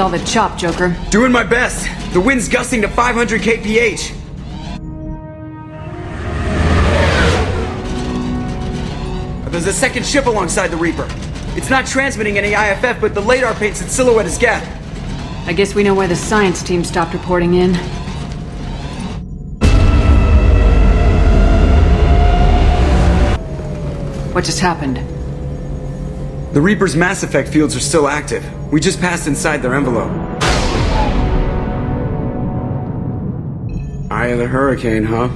all the chop, Joker? Doing my best. The wind's gusting to 500 kph. There's a second ship alongside the Reaper. It's not transmitting any IFF, but the radar paints its silhouette as Geth. I guess we know why the science team stopped reporting in. What just happened? The Reaper's mass effect fields are still active. We just passed inside their envelope. Eye of the hurricane, huh?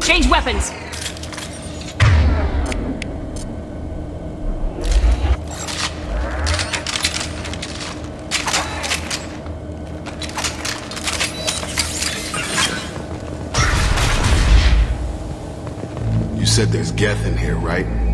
Change weapons! You said there's Geth in here, right?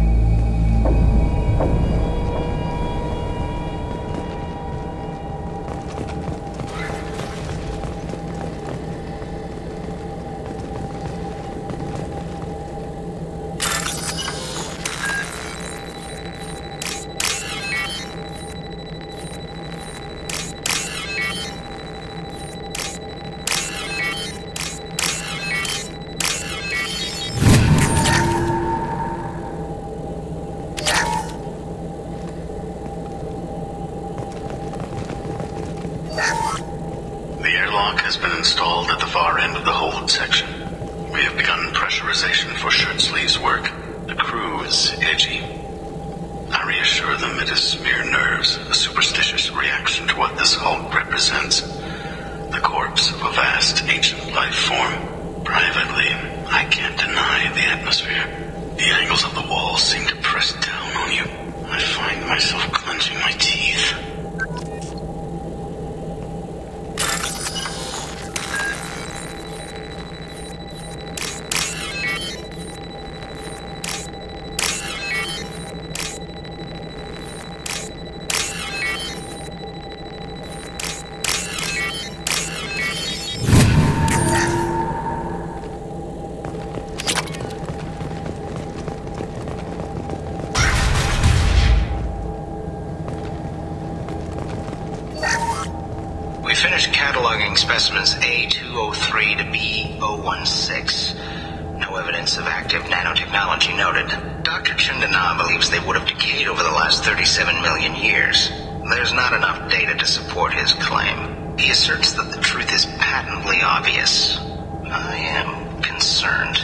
37 million years. There's not enough data to support his claim. He asserts that the truth is patently obvious. I am concerned.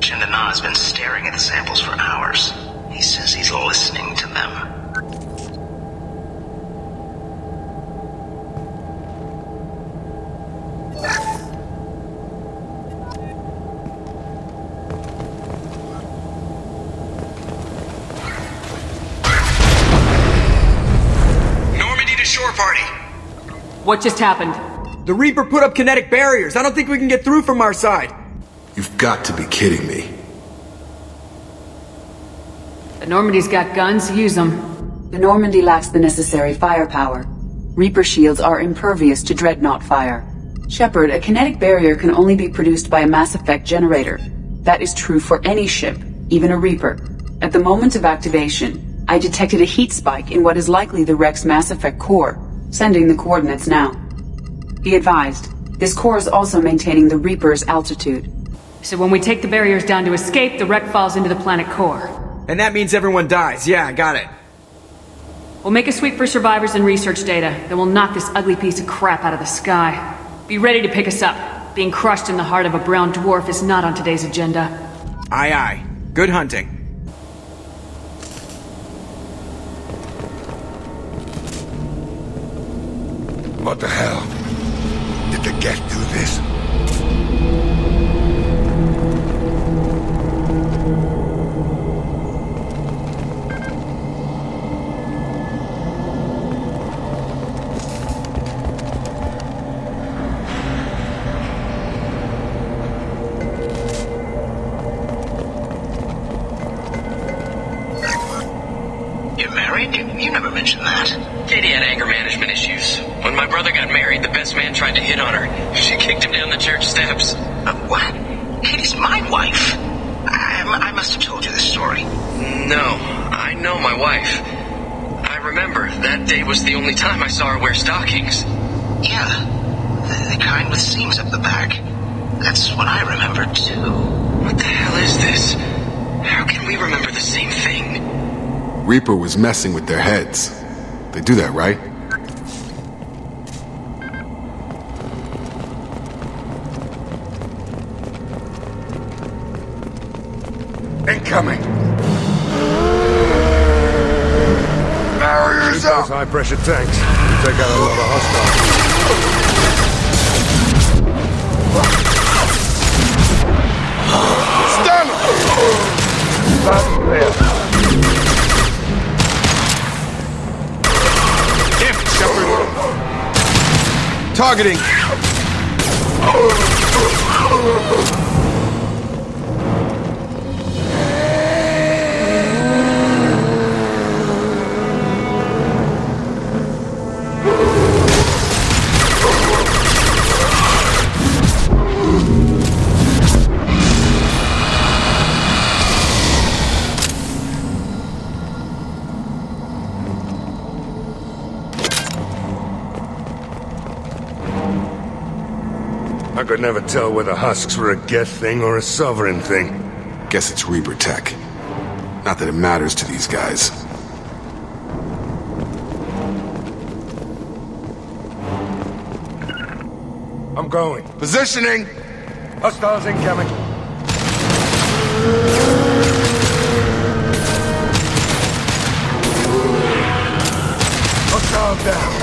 Chandana has been staring at the samples for hours. He says he's listening to them. What just happened? The Reaper put up kinetic barriers. I don't think we can get through from our side. You've got to be kidding me. The Normandy's got guns, use them. The Normandy lacks the necessary firepower. Reaper shields are impervious to dreadnought fire. Shepard, a kinetic barrier can only be produced by a mass effect generator. That is true for any ship, even a Reaper. At the moment of activation, I detected a heat spike in what is likely the wreck's Mass Effect core, sending the coordinates now. Be advised, this core is also maintaining the Reaper's altitude. So when we take the barriers down to escape, the wreck falls into the planet core. And that means everyone dies. Yeah, I got it. We'll make a sweep for survivors and research data, then we'll knock this ugly piece of crap out of the sky. Be ready to pick us up. Being crushed in the heart of a brown dwarf is not on today's agenda. Aye, aye. Good hunting. What the hell? Did the Geth do this? Married? You, you never mentioned that. Katie had anger management issues. When my brother got married, the best man tried to hit on her. She kicked him down the church steps. Uh, what? Katie's my wife. I, I must have told you this story. No, I know my wife. I remember that day was the only time I saw her wear stockings. Yeah, the, the kind with seams up the back. That's what I remember too. What the hell is this? How can we remember the same thing? Reaper was messing with their heads. They do that, right? Incoming! Barriers up! High pressure tanks. Take out a lot of hostiles. Targeting! Could never tell whether husks were a Geth thing or a Sovereign thing. Guess it's Reaper tech. Not that it matters to these guys. I'm going. Positioning! Hostiles incoming. Hostile down.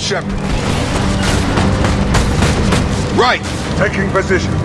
Shepard. Right! Taking position.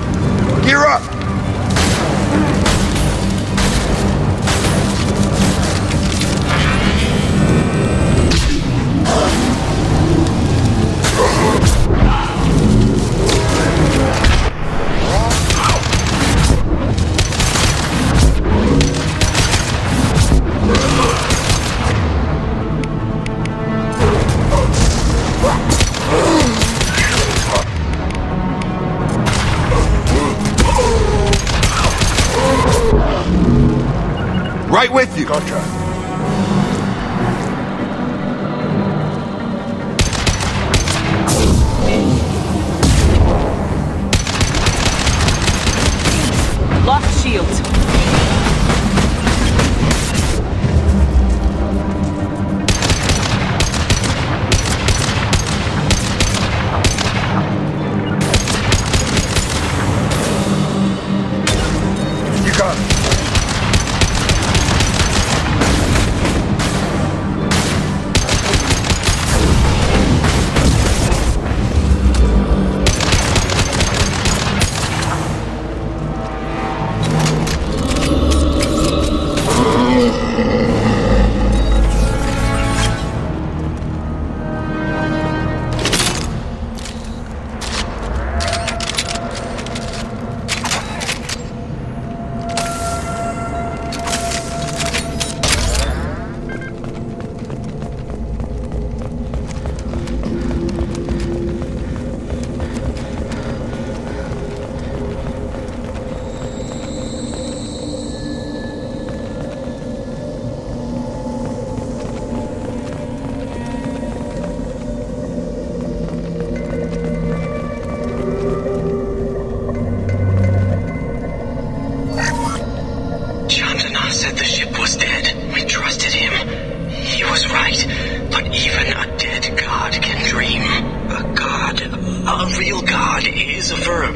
But even a dead god can dream. A god, a real god, is a verb.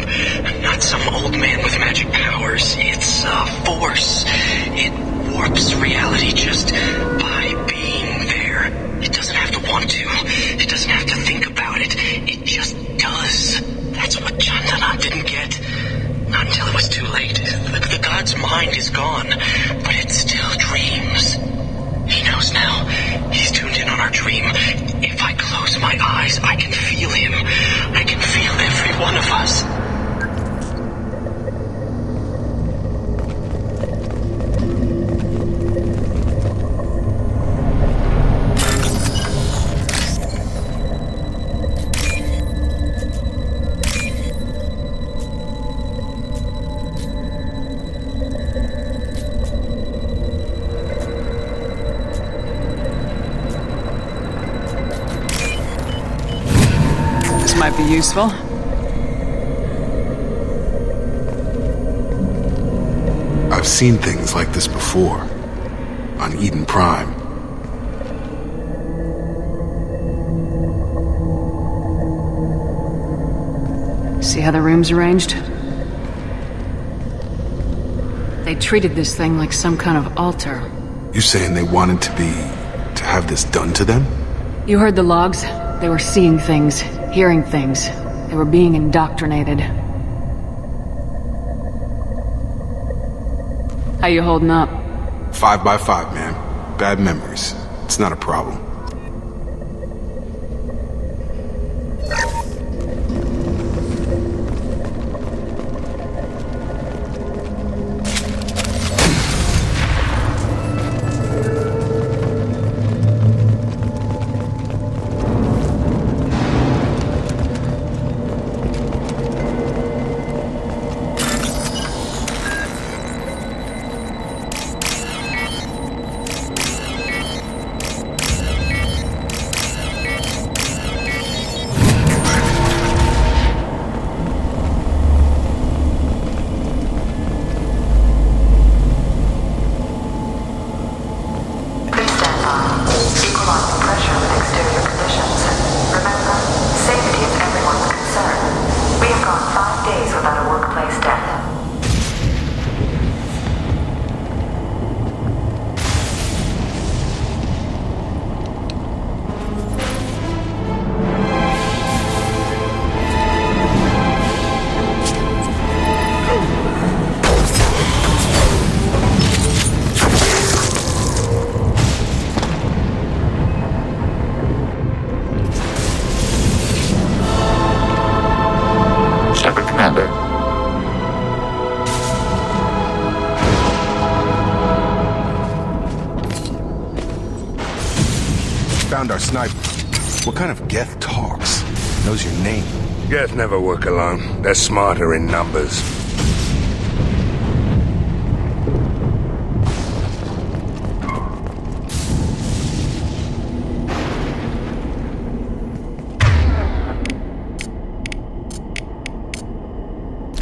Not some old man with magic powers. It's a force. It warps reality just by being there. It doesn't have to want to. It doesn't have to think about it. It just does. That's what Chandana didn't get. Not until it was too late. The, the god's mind is gone, but it still dreams. He knows now. Our dream. If I close my eyes, I can feel him. I can feel every one of us. Useful. I've seen things like this before. On Eden Prime. See how the room's arranged? They treated this thing like some kind of altar. You saying they wanted to be... to have this done to them? You heard the logs? They were seeing things, hearing things. They were being indoctrinated. How you holding up? Five by five, man. Bad memories. It's not a problem. Found our sniper. What kind of Geth talks? Knows your name. Geth never work alone. They're smarter in numbers.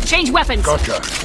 Change weapons! Gotcha.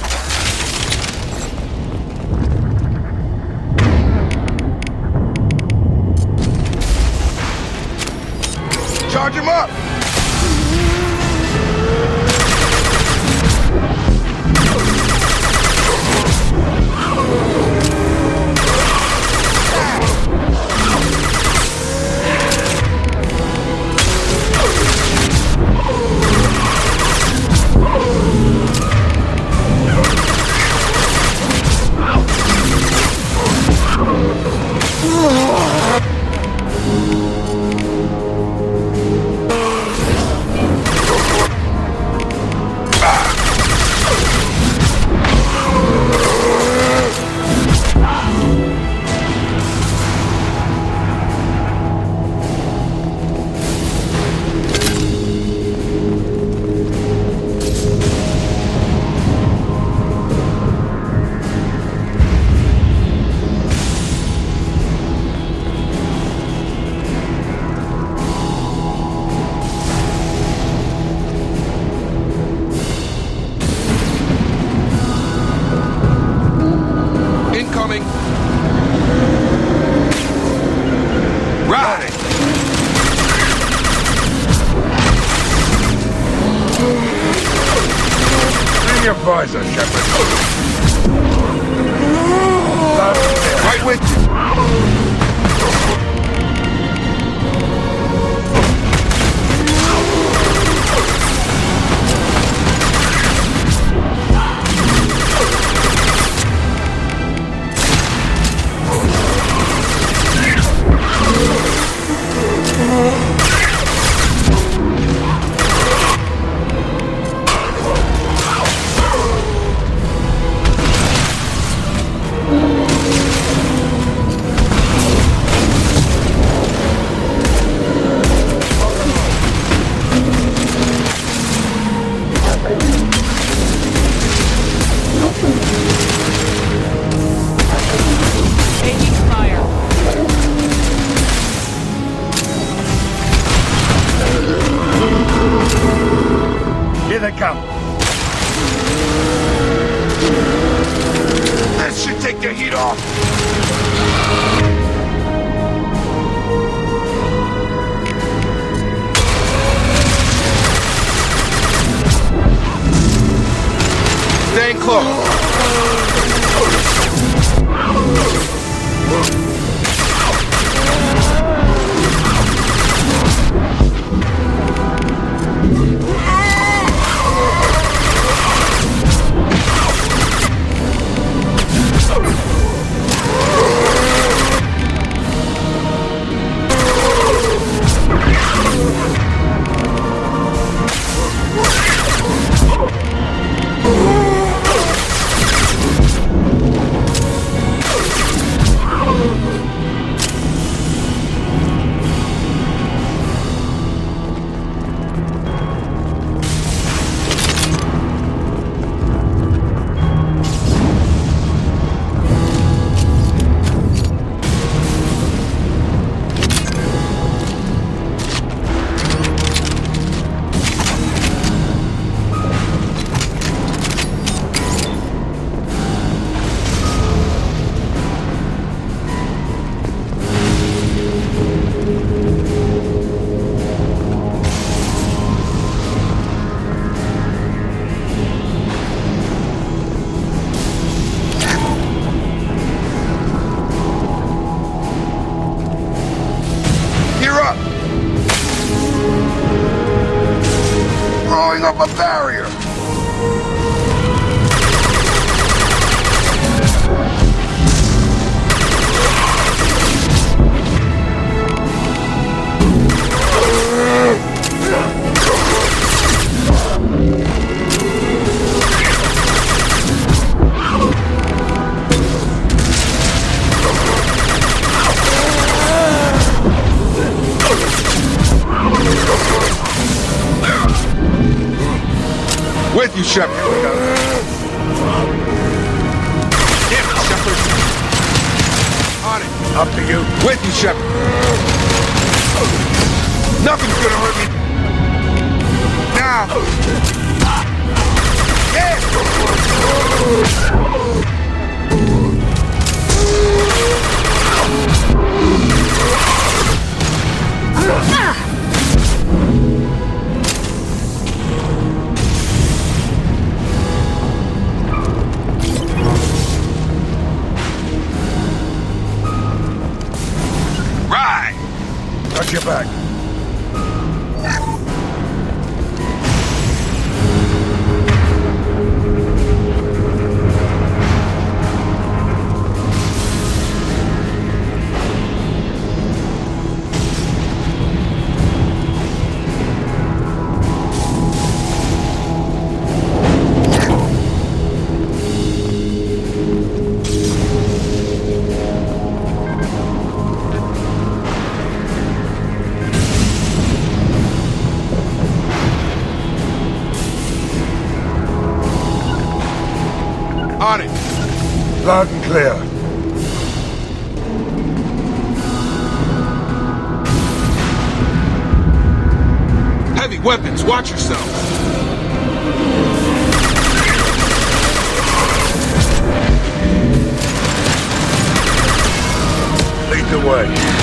Way.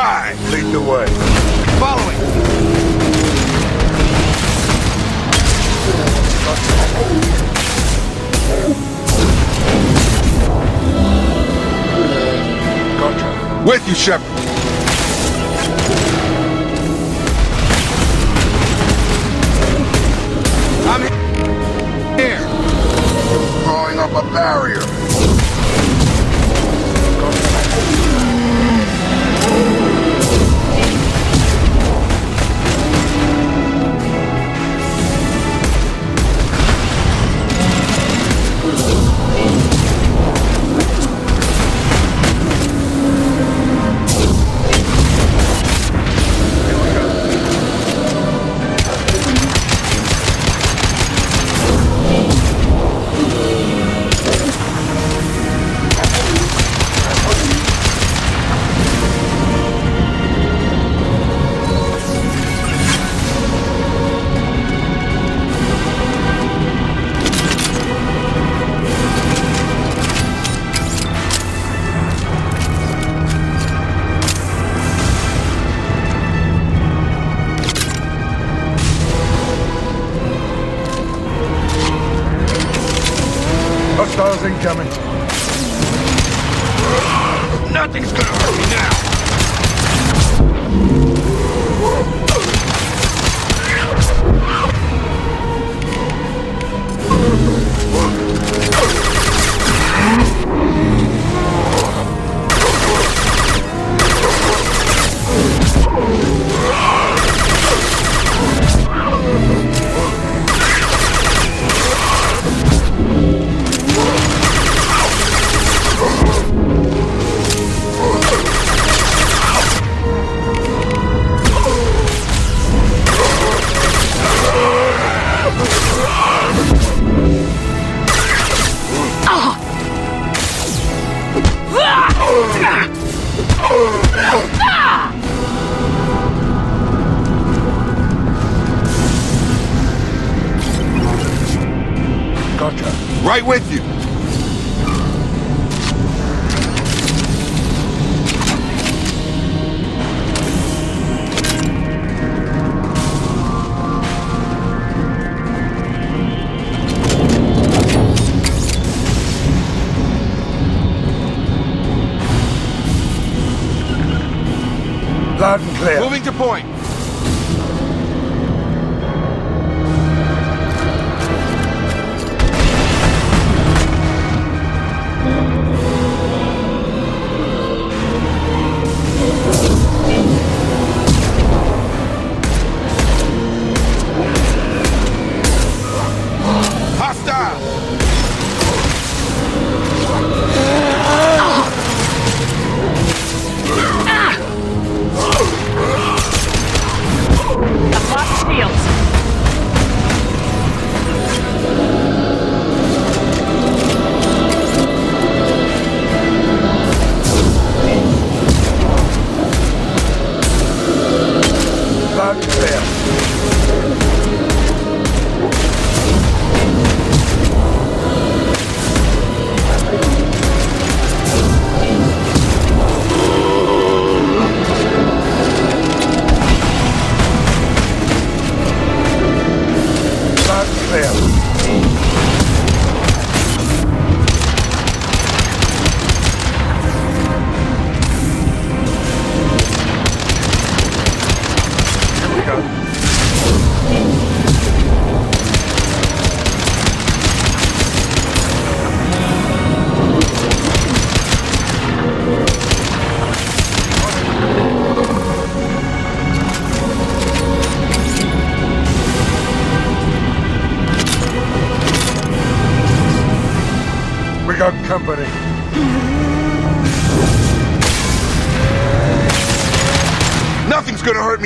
Right, lead the way. Following. With you, Shepard. I'm here. Throwing up a barrier.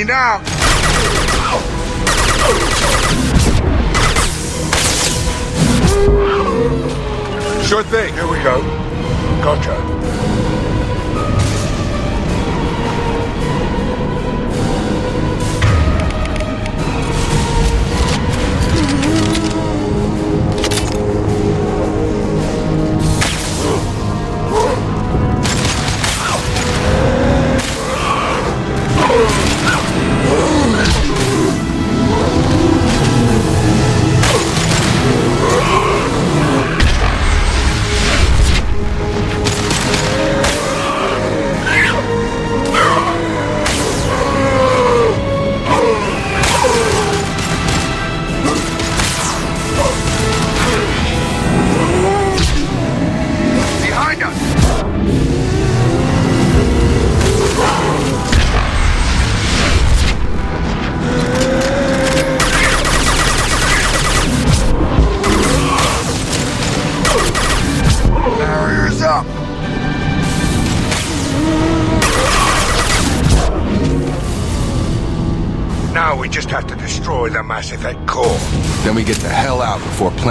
me now.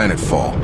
Planetfall.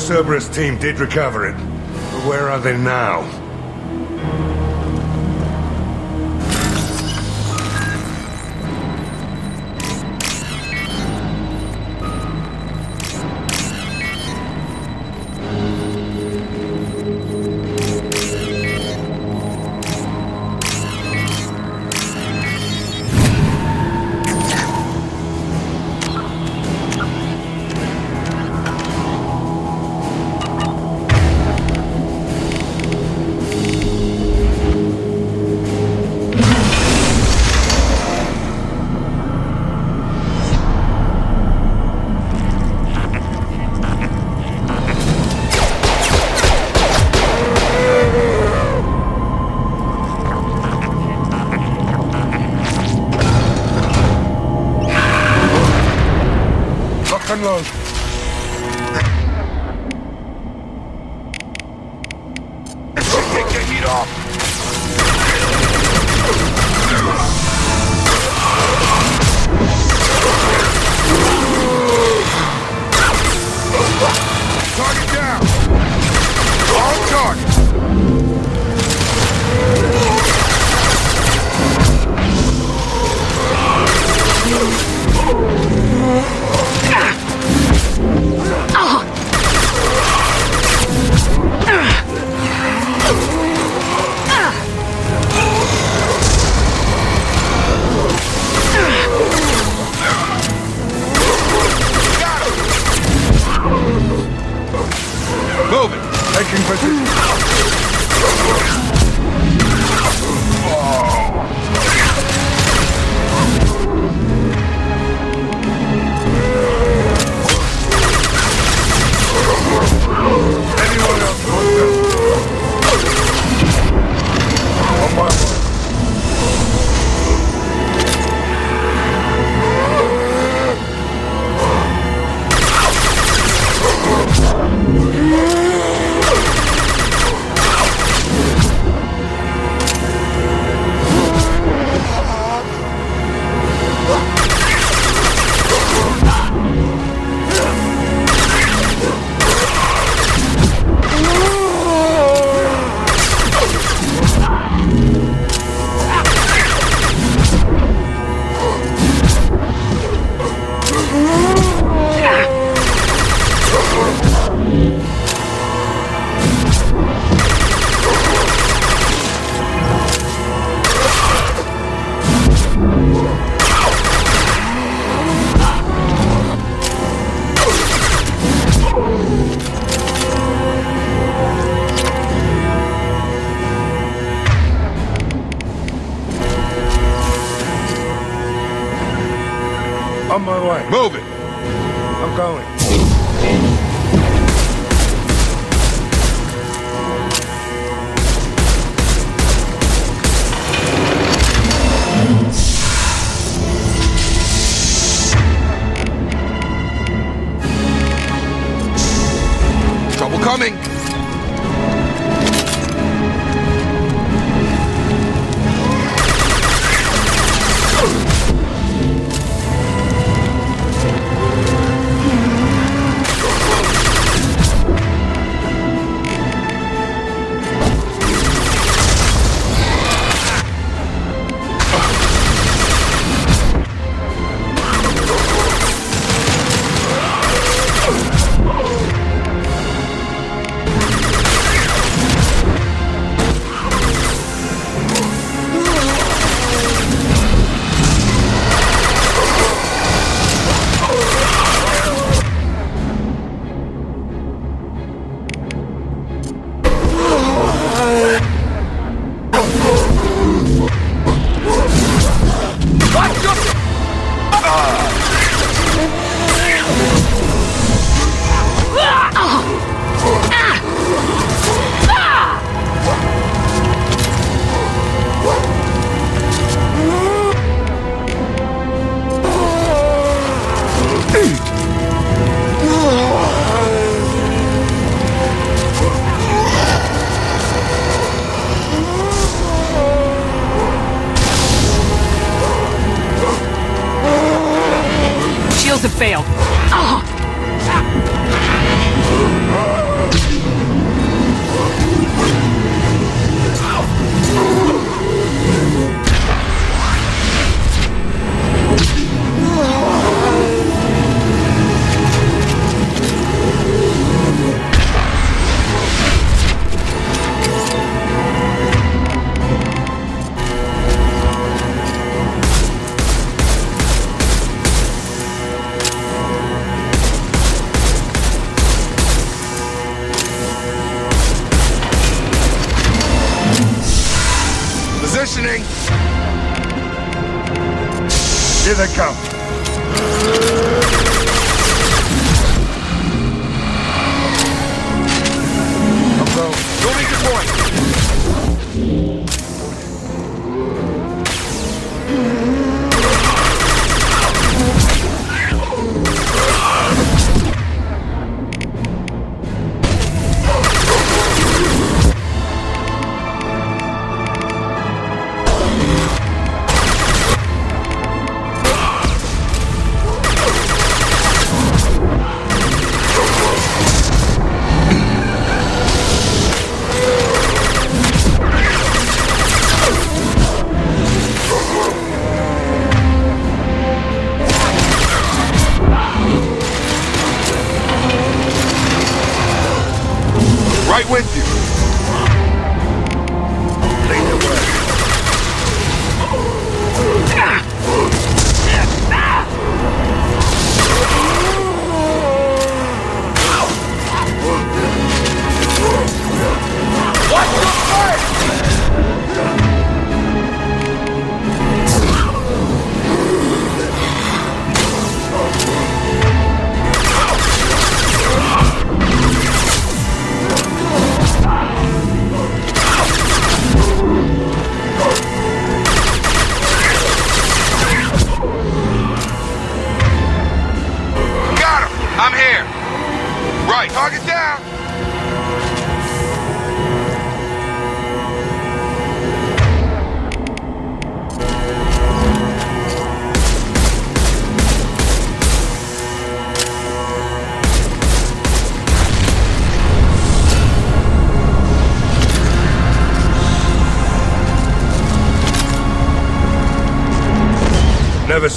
Cerberus team did recover it. But where are they now?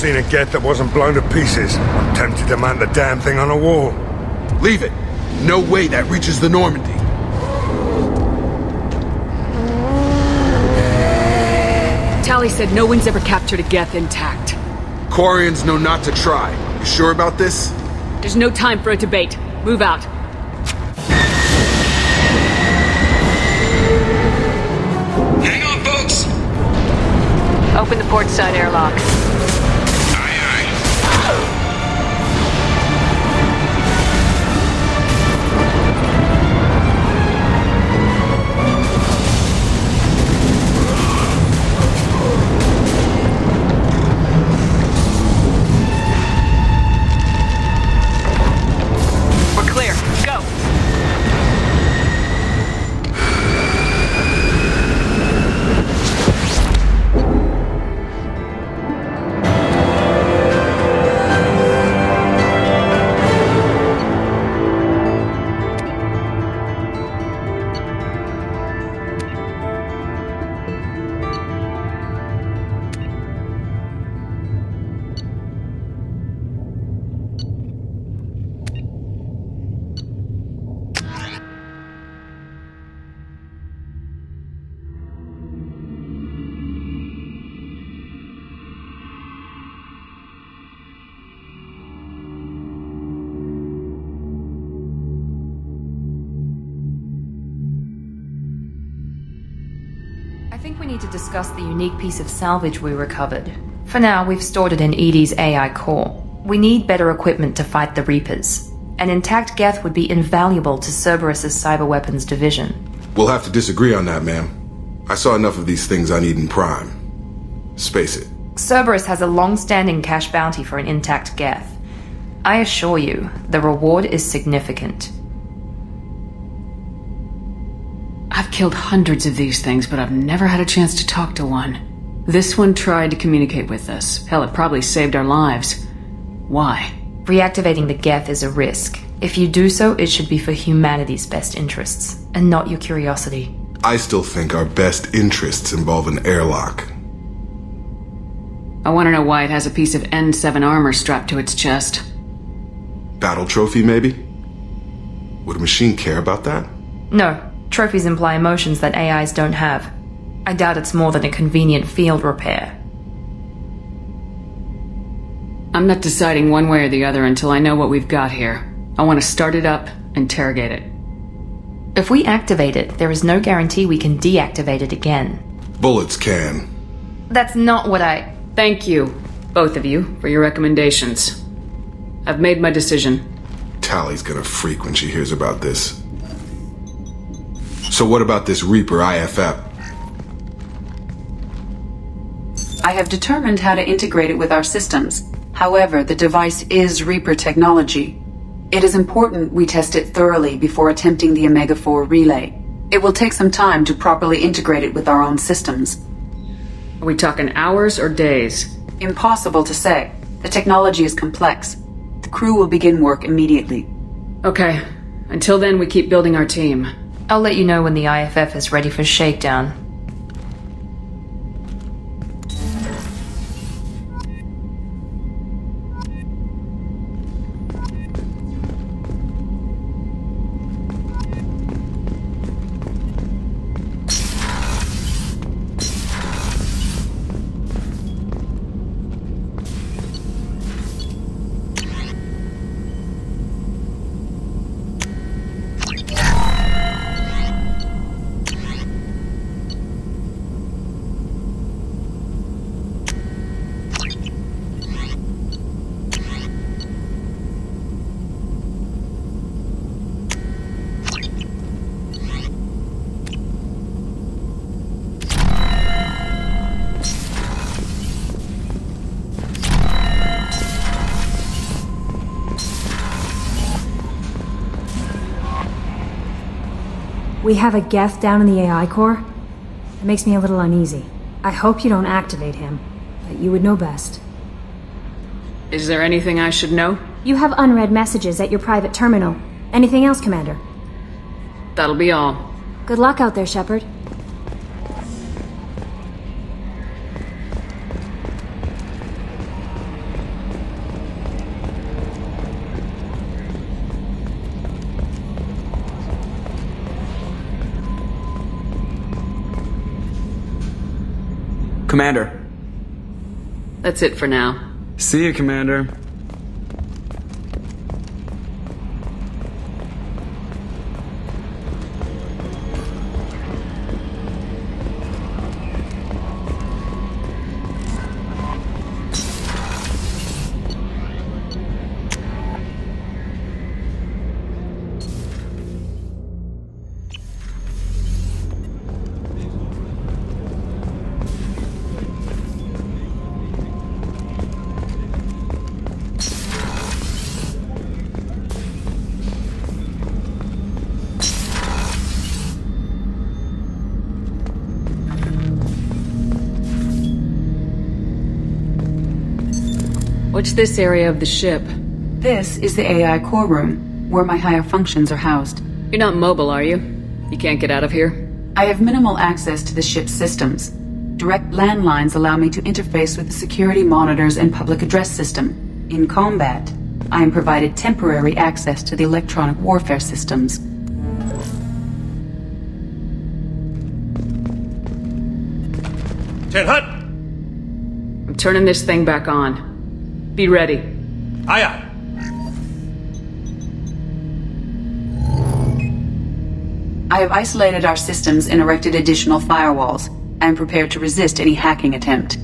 Seen a Geth that wasn't blown to pieces. I'm tempted to mount the damn thing on a wall. Leave it. No way that reaches the Normandy. Tali said no one's ever captured a Geth intact. Quarians know not to try. You sure about this? There's no time for a debate. Move out. Hang on, folks! Open the port side airlock. Unique piece of salvage we recovered. For now, we've stored it in EDI's AI core. We need better equipment to fight the Reapers. An intact Geth would be invaluable to Cerberus's cyber weapons division. We'll have to disagree on that, ma'am. I saw enough of these things on Eden Prime. Space it. Cerberus has a long-standing cash bounty for an intact Geth. I assure you, the reward is significant. I've killed hundreds of these things, but I've never had a chance to talk to one. This one tried to communicate with us. Hell, it probably saved our lives. Why? Reactivating the Geth is a risk. If you do so, it should be for humanity's best interests, and not your curiosity. I still think our best interests involve an airlock. I want to know why it has a piece of N7 armor strapped to its chest. Battle trophy, maybe? Would a machine care about that? No, trophies imply emotions that AIs don't have. I doubt it's more than a convenient field repair. I'm not deciding one way or the other until I know what we've got here. I want to start it up, interrogate it. If we activate it, there is no guarantee we can deactivate it again. Bullets can. That's not what I. Thank you, both of you, for your recommendations. I've made my decision. Tali's gonna freak when she hears about this. So what about this Reaper IFF? I have determined how to integrate it with our systems. However, the device is Reaper technology. It is important we test it thoroughly before attempting the Omega-4 relay. It will take some time to properly integrate it with our own systems. Are we talking hours or days? Impossible to say. The technology is complex. The crew will begin work immediately. Okay. Until then, we keep building our team. I'll let you know when the IFF is ready for shakedown. Have a Geth down in the AI core? It makes me a little uneasy. I hope you don't activate him, but you would know best. Is there anything I should know? You have unread messages at your private terminal. Anything else, Commander? That'll be all. Good luck out there, Shepard. Commander. That's it for now. See you, Commander. What's this area of the ship? This is the AI core room, where my higher functions are housed. You're not mobile, are you? You can't get out of here? I have minimal access to the ship's systems. Direct landlines allow me to interface with the security monitors and public address system. In combat, I am provided temporary access to the electronic warfare systems. Ten Hut! I'm turning this thing back on. Be ready. Aye aye. I have isolated our systems and erected additional firewalls. I am prepared to resist any hacking attempt.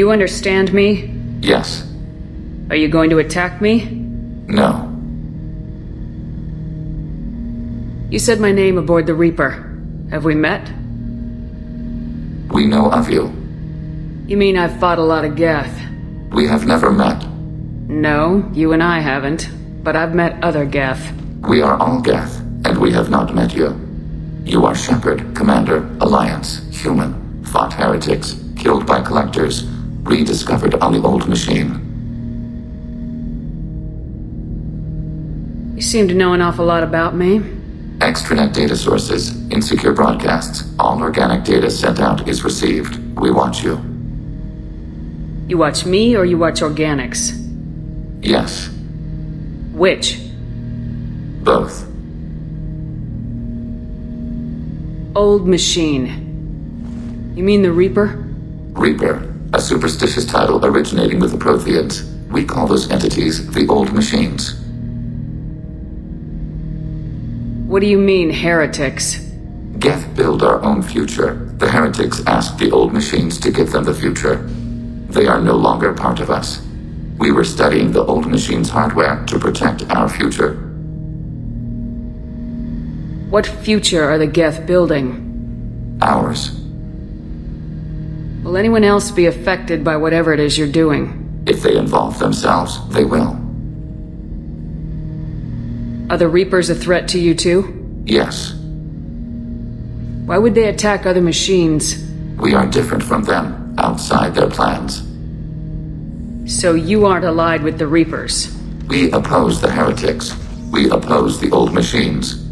You understand me? Yes. Are you going to attack me? No. You said my name aboard the Reaper. Have we met? We know of you. You mean I've fought a lot of Geth? We have never met. No, you and I haven't. But I've met other Geth. We are all Geth, and we have not met you. You are Shepard, Commander, Alliance, human, fought heretics, killed by collectors, rediscovered on the old machine. You seem to know an awful lot about me. Extranet data sources, insecure broadcasts, all organic data sent out is received. We watch you. You watch me or you watch organics? Yes, Which? both. Old machine. You mean the Reaper? Reaper, a superstitious title originating with the Protheans. We call those entities the Old Machines. What do you mean, heretics? Geth build our own future. The heretics asked the Old Machines to give them the future. They are no longer part of us. We were studying the Old Machines' hardware to protect our future. What future are the Geth building? Ours. Will anyone else be affected by whatever it is you're doing? If they involve themselves, they will. Are the Reapers a threat to you too? Yes, Why would they attack other machines? we are different from them, outside their plans. So you aren't allied with the Reapers? We oppose the heretics. We oppose the old machines.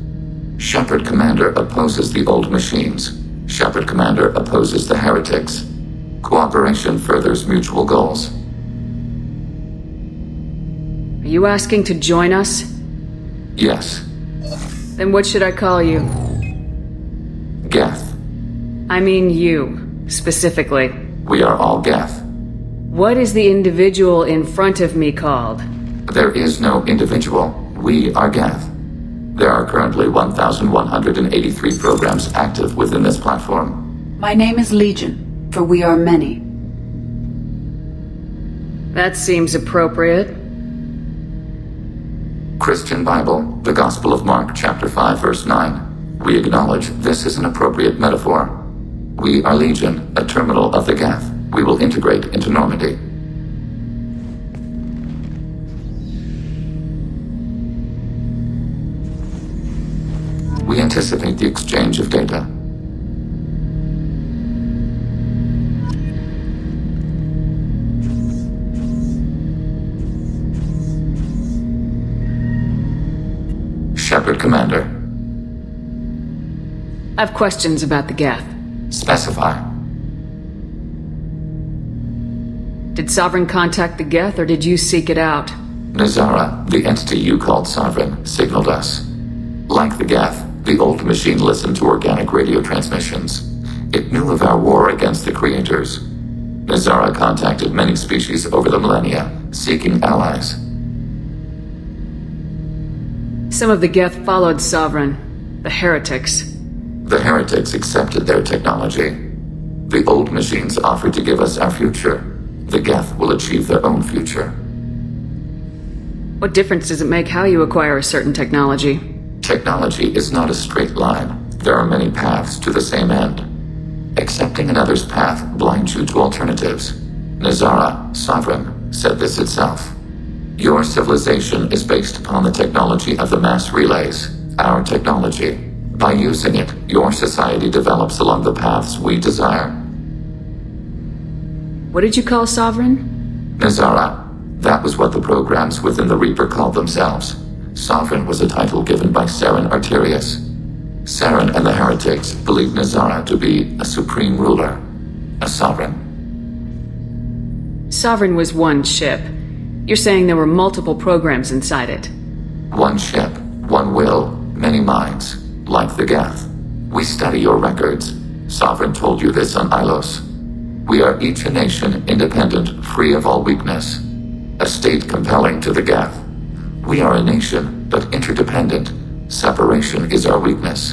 Shepard Commander opposes the old machines. Shepard Commander opposes the heretics. Cooperation furthers mutual goals. Are you asking to join us? Yes, Then what should I call you? Geth. I mean you, specifically. We are all Geth. What is the individual in front of me called? There is no individual. We are Geth. There are currently 1,183 programs active within this platform. My name is Legion, for we are many. That seems appropriate. Christian Bible, the Gospel of Mark, chapter 5, verse 9. We acknowledge this is an appropriate metaphor. We are Legion, a terminal of the Geth. We will integrate into Normandy. We anticipate the exchange of data. Shepard Commander, I have questions about the Geth. specify. Did Sovereign contact the Geth, or did you seek it out? Nazara, the entity you called Sovereign, signaled us. Like the Geth, the old machine listened to organic radio transmissions. It knew of our war against the creators. Nazara contacted many species over the millennia, seeking allies. Some of the Geth followed Sovereign. The heretics. The heretics accepted their technology. The old machines offered to give us our future. The Geth will achieve their own future. What difference does it make how you acquire a certain technology? Technology is not a straight line. There are many paths to the same end. Accepting another's path blinds you to alternatives. Nazara, Sovereign, said this itself. Your civilization is based upon the technology of the mass relays, our technology. By using it, your society develops along the paths we desire. What did you call Sovereign? Nazara, that was what the programs within the Reaper called themselves. Sovereign was a title given by Saren Arterius. Saren and the heretics believed Nazara to be a supreme ruler, a sovereign. Sovereign was one ship. You're saying there were multiple programs inside it. One ship, one will, many minds, like the Geth. We study your records. Sovereign told you this on Ilos. We are each a nation independent, free of all weakness. A state compelling to the Geth. We are a nation, but interdependent. Separation is our weakness.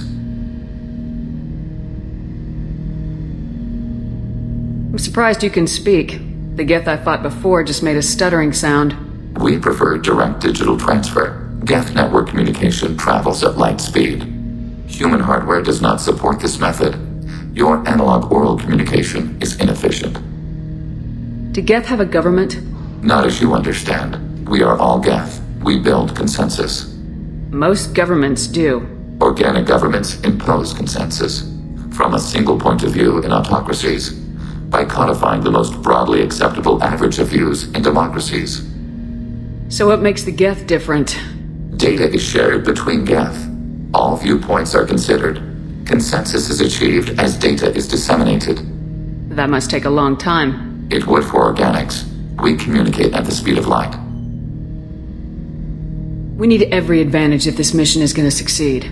I'm surprised you can speak. The Geth I fought before just made a stuttering sound. We prefer direct digital transfer. Geth network communication travels at light speed. Human hardware does not support this method. Your analog oral communication is inefficient. Do Geth have a government? Not as you understand. We are all Geth. We build consensus. Most governments do. Organic governments impose consensus. From a single point of view in autocracies, by codifying the most broadly acceptable average of views in democracies. So what makes the Geth different? Data is shared between Geth. All viewpoints are considered. Consensus is achieved as data is disseminated. That must take a long time. It would for organics. We communicate at the speed of light. We need every advantage if this mission is going to succeed.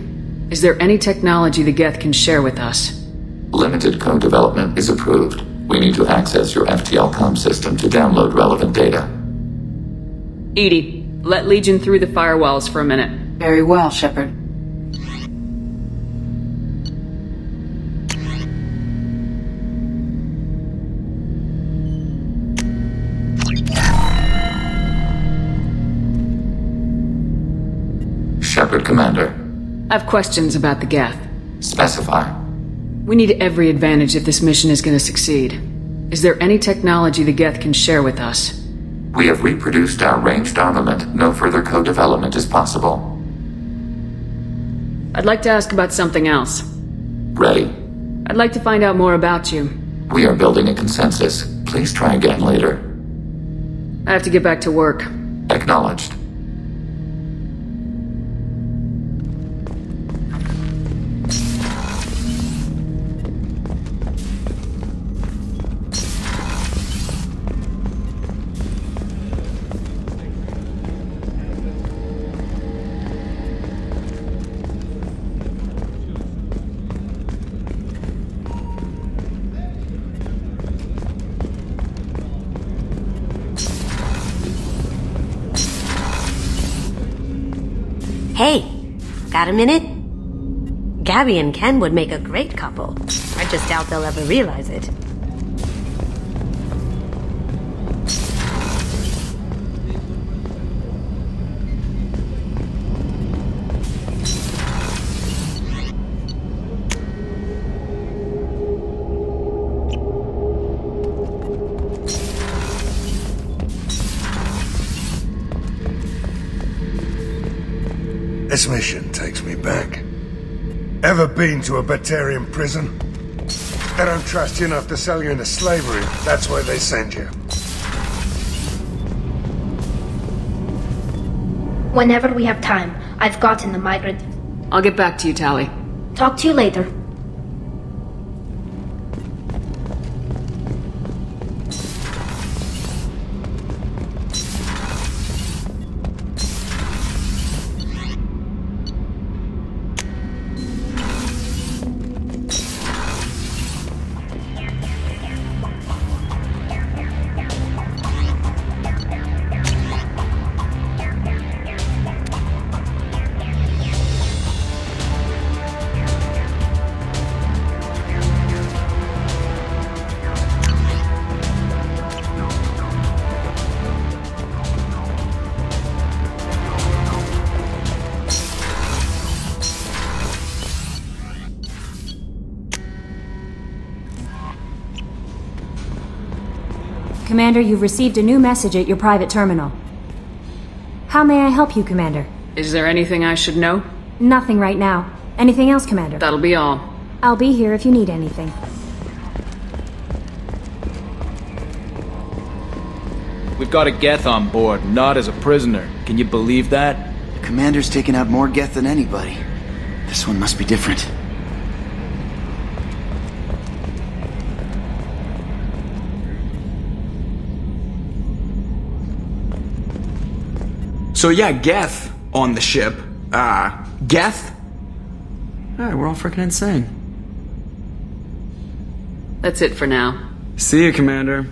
Is there any technology the Geth can share with us? Limited code development is approved. We need to access your FTL com system to download relevant data. EDI, let Legion through the firewalls for a minute. Very well, Shepard. Shepard, Commander. I have questions about the Geth. Specify. We need every advantage if this mission is going to succeed. Is there any technology the Geth can share with us? We have reproduced our ranged armament. No further co-development is possible. I'd like to ask about something else. Ready. I'd like to find out more about you. We are building a consensus. Please try again later. I have to get back to work. Acknowledged. Hey, got a minute? Gabby and Ken would make a great couple. I just doubt they'll ever realize it. This mission takes me back. Ever been to a Batarian prison? They don't trust you enough to sell you into slavery. That's why they send you. Whenever we have time, I've gotten the migrant. I'll get back to you, Tali. Talk to you later. Commander, you've received a new message at your private terminal. How may I help you, Commander? Is there anything I should know? Nothing right now. Anything else, Commander? That'll be all. I'll be here if you need anything. We've got a Geth on board, not as a prisoner. Can you believe that? The commander's taken out more Geth than anybody. This one must be different. So yeah, Geth on the ship. Ah, uh, Geth? Alright, we're all freaking insane. That's it for now. See you, Commander.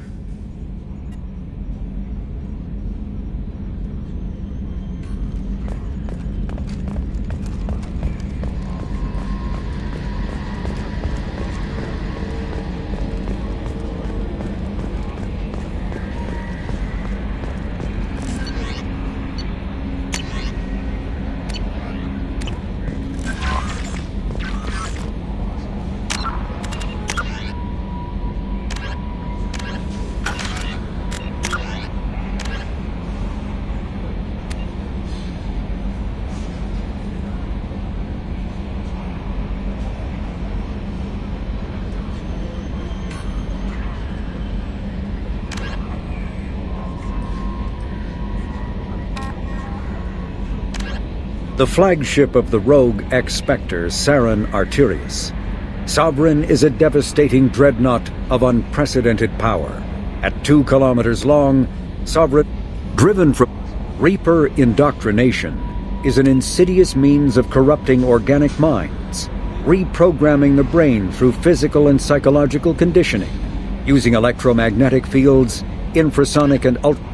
The flagship of the rogue ex-spectre Saren Arterius. Sovereign is a devastating dreadnought of unprecedented power. At two kilometers long, Sovereign, driven from Reaper indoctrination, is an insidious means of corrupting organic minds, reprogramming the brain through physical and psychological conditioning, using electromagnetic fields, infrasonic and ultra